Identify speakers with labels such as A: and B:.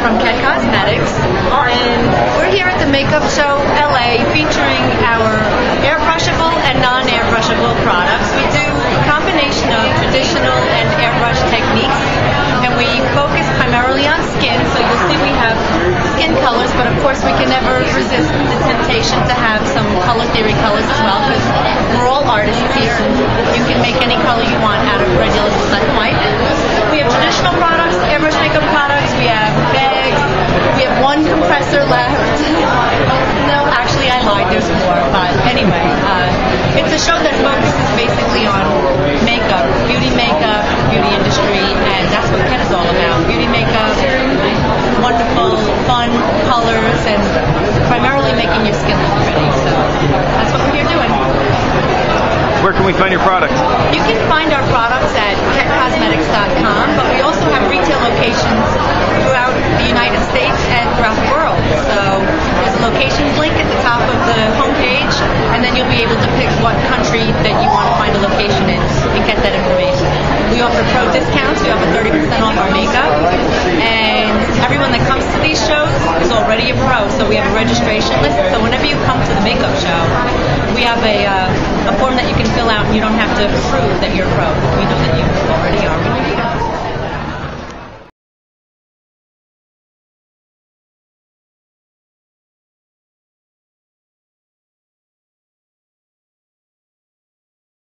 A: From Kett Cosmetics, and we're here at the Makeup Show LA featuring our airbrushable and non-airbrushable products. We do a combination of traditional and airbrush techniques, and we focus primarily on skin, so you'll see we have skin colors, but of course we can never resist the temptation to have some color theory colors as well, because we're all artists here, you can make any color you want out of regular black and white. It's a show that focuses basically on makeup, beauty makeup, beauty industry, and that's what Kett is all about. Beauty makeup, wonderful, fun colors, and primarily making your skin look pretty. So that's what we're here doing.
B: Where can we find your product?
A: You can find our products at kettcosmetics.com, but we also have retail locations throughout the United States and throughout the world. So there's a locations link at the top of the homepage, and then you'll be able to pick what country that you want to find a location in and get that information. We offer pro discounts. We offer 30% off our makeup, and everyone that comes to these shows is already a pro. So we have a registration list. So whenever you come to the makeup show, we have a, uh, a form that you can fill out, and you don't have to prove that you're a pro. We know that you.